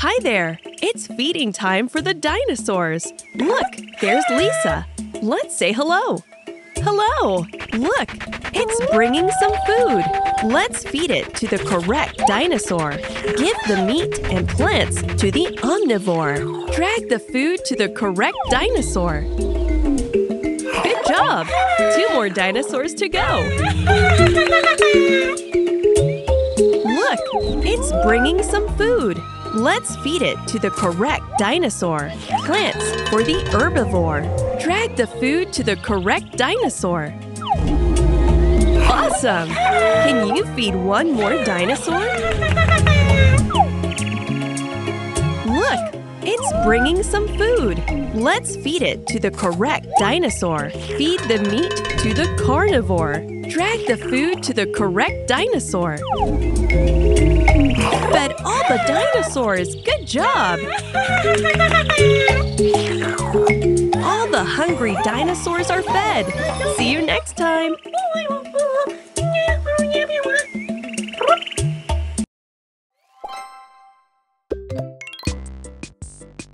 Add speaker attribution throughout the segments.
Speaker 1: Hi there! It's feeding time for the dinosaurs. Look, there's Lisa. Let's say hello. Hello! Look, it's bringing some food. Let's feed it to the correct dinosaur. Give the meat and plants to the omnivore. Drag the food to the correct dinosaur. Good job! Two more dinosaurs to go. Look, it's bringing some food. Let's feed it to the correct dinosaur. Plants for the herbivore. Drag the food to the correct dinosaur. Awesome! Can you feed one more dinosaur? Look, it's bringing some food. Let's feed it to the correct dinosaur. Feed the meat to the carnivore. Drag the food to the correct dinosaur. Fed all the dinosaurs. Good job! All the hungry dinosaurs are fed. See you next time.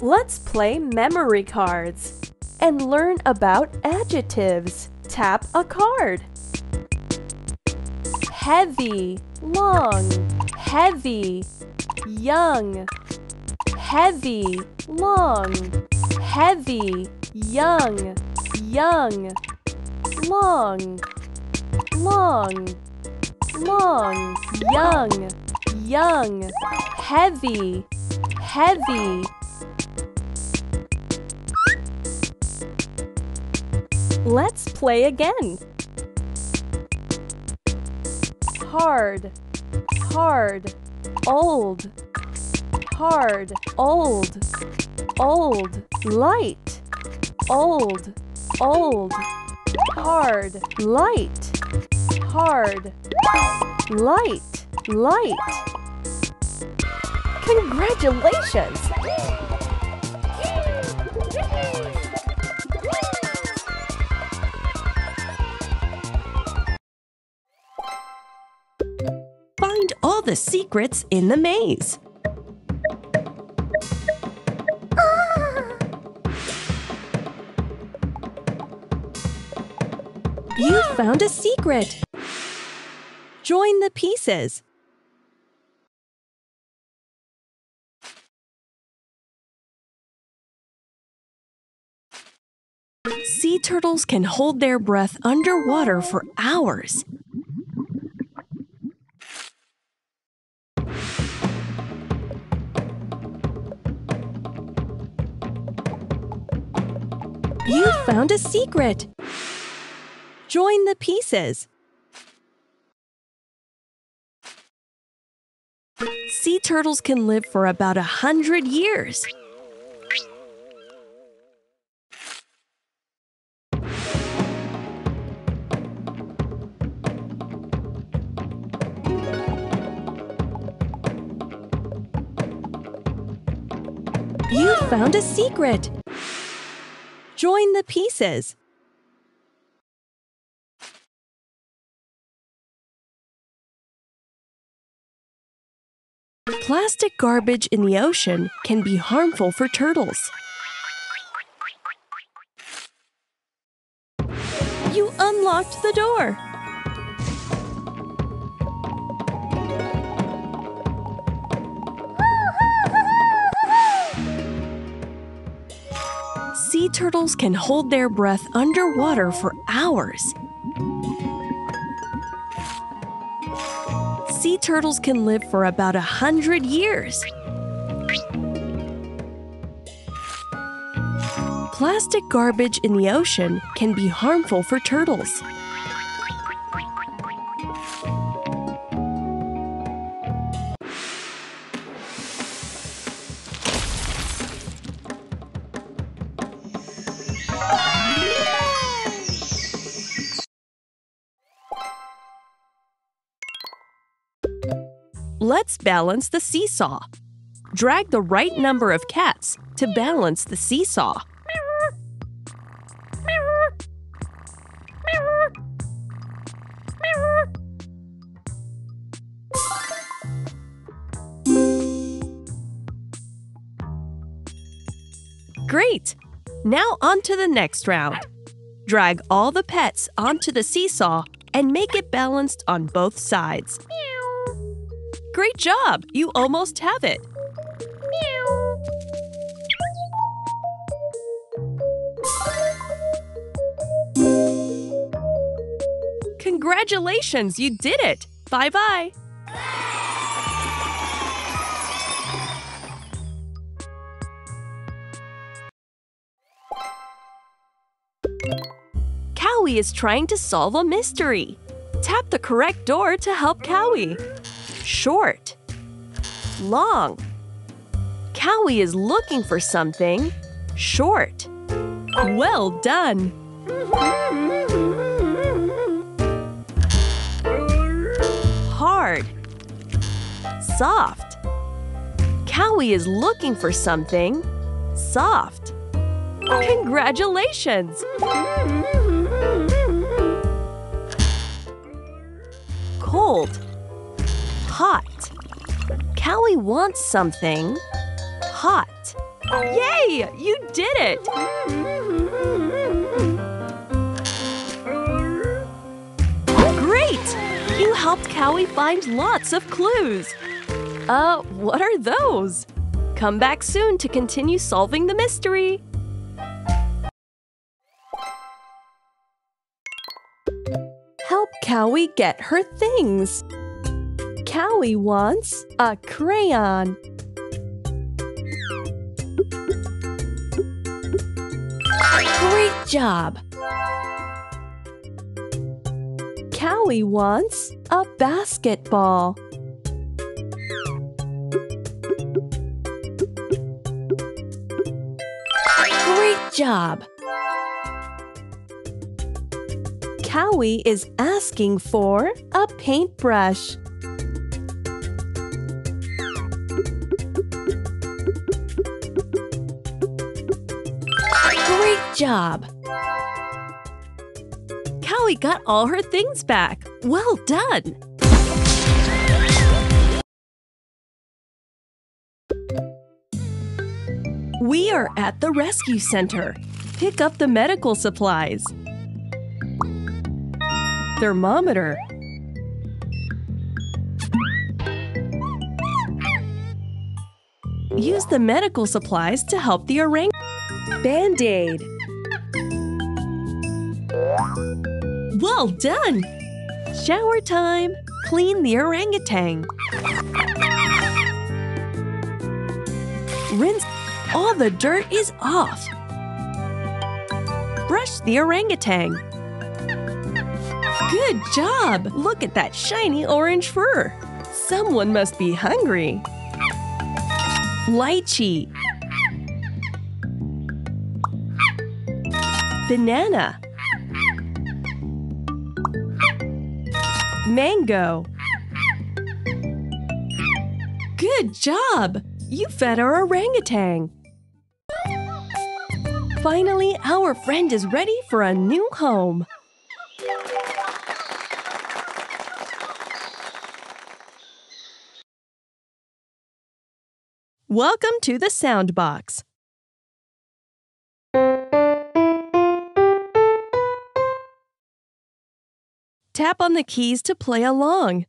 Speaker 2: Let's play memory cards and learn about adjectives. Tap a card. Heavy, long, heavy, young, heavy, long, heavy, young, young, long, long, long, young, young, heavy, heavy. Let's play again. Hard, hard, old, hard, old, old, light, old, old, hard, light, hard, light, light. Congratulations!
Speaker 1: The secrets in the maze. You found a secret. Join the pieces. Sea turtles can hold their breath underwater for hours. You found a secret. Join the pieces. Sea turtles can live for about a hundred years. You found a secret. Join the pieces. Plastic garbage in the ocean can be harmful for turtles. You unlocked the door. Sea turtles can hold their breath underwater for hours. Sea turtles can live for about a hundred years. Plastic garbage in the ocean can be harmful for turtles. Let's balance the seesaw. Drag the right number of cats to balance the seesaw. Great! Now on to the next round. Drag all the pets onto the seesaw and make it balanced on both sides. Great job! You almost have it. Congratulations, you did it! Bye bye! Cowie is trying to solve a mystery. Tap the correct door to help Cowie. Short. Long. Cowie is looking for something. Short. Well done! Hard. Soft. Cowie is looking for something. Soft. Congratulations! Cold. Hot. Cowie wants something. Hot. Yay! You did it! Great! You helped Cowie find lots of clues. Uh, what are those? Come back soon to continue solving the mystery. Help Cowie get her things. Cowie wants a crayon. Great job! Cowie wants a basketball. Great job! Cowie is asking for a paintbrush. Job! Cowie got all her things back. Well done! We are at the rescue center. Pick up the medical supplies. Thermometer. Use the medical supplies to help the orang. Band aid. Well done! Shower time. Clean the orangutan. Rinse. All the dirt is off. Brush the orangutan. Good job! Look at that shiny orange fur. Someone must be hungry. Lychee. Banana. Mango. Good job! You fed our orangutan. Finally, our friend is ready for a new home. Welcome to the Sound Tap on the keys to play along.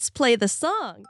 Speaker 1: Let's play the song.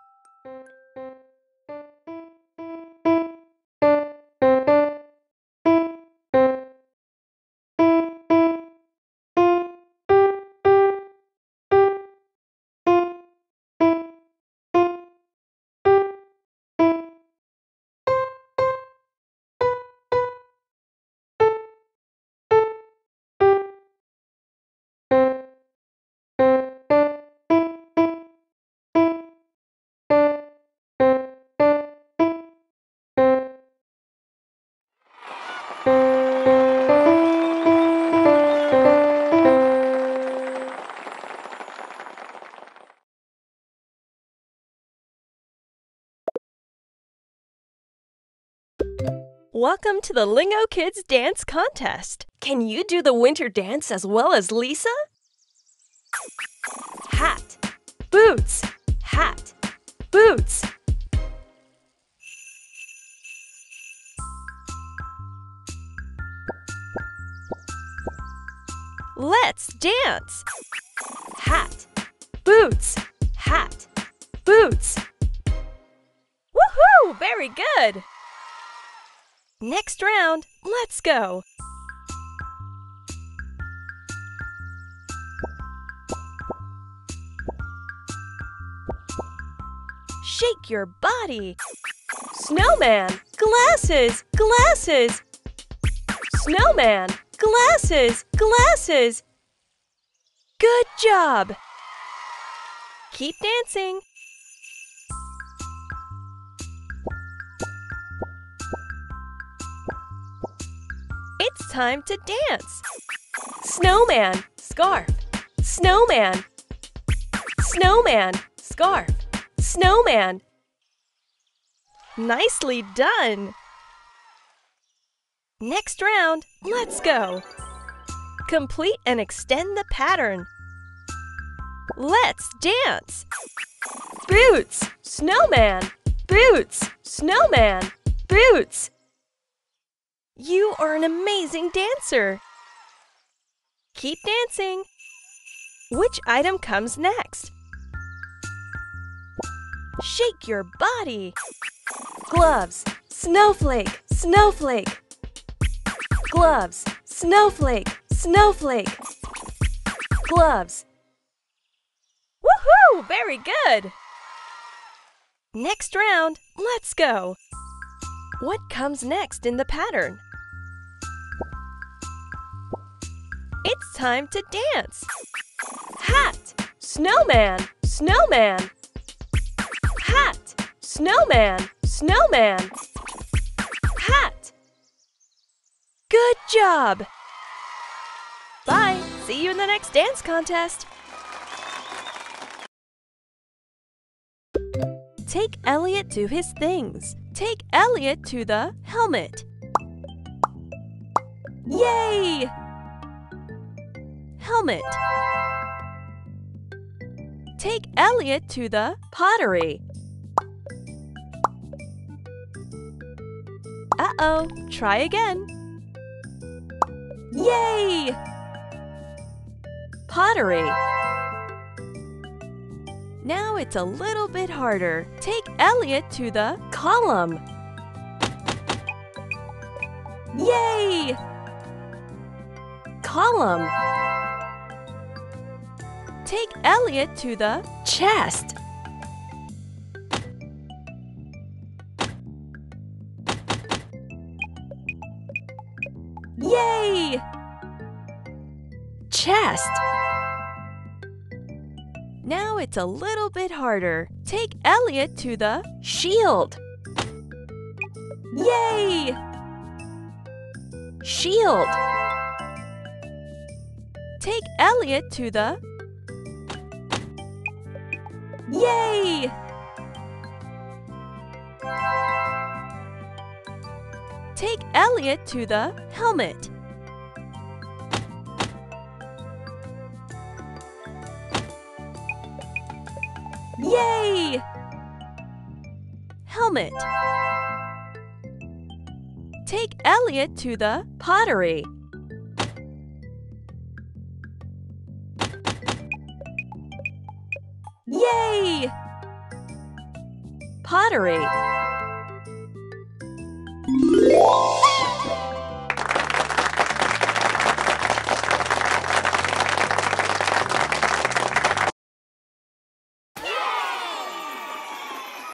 Speaker 1: Welcome to the Lingokids Dance Contest. Can you do the winter dance as well as Lisa? Hat, boots, hat, boots. Let's dance. Hat, boots, hat, boots. Woohoo! Very good. Next round, let's go. Shake your body. Snowman, glasses, glasses. Snowman, glasses, glasses. Good job. Keep dancing. Time to dance. Snowman, scarf. Snowman. Snowman, scarf. Snowman. Nicely done. Next round, let's go. Complete and extend the pattern. Let's dance. Boots, snowman. Boots, snowman. Boots. You are an amazing dancer. Keep dancing. Which item comes next? Shake your body. Gloves, snowflake, snowflake. Gloves, snowflake, snowflake. Gloves. Woohoo! Very good. Next round, let's go. What comes next in the pattern? It's time to dance. Hat, snowman, snowman. Hat, snowman, snowman. Hat. Good job. Bye. See you in the next dance contest. Take Elliot to his things. Take Elliot to the helmet. Yay! Helmet. Take Elliot to the pottery. Uh-oh, try again. Yay! Pottery. Now it's a little bit harder. Take Elliot to the column. Yay! Column. Take Elliot to the chest. Yay! Chest. Now it's a little bit harder. Take Elliot to the shield. Yay! Shield. Take Elliot to the Yay! Take Elliot to the helmet. Yay! Helmet. Take Elliot to the pottery. Pottery.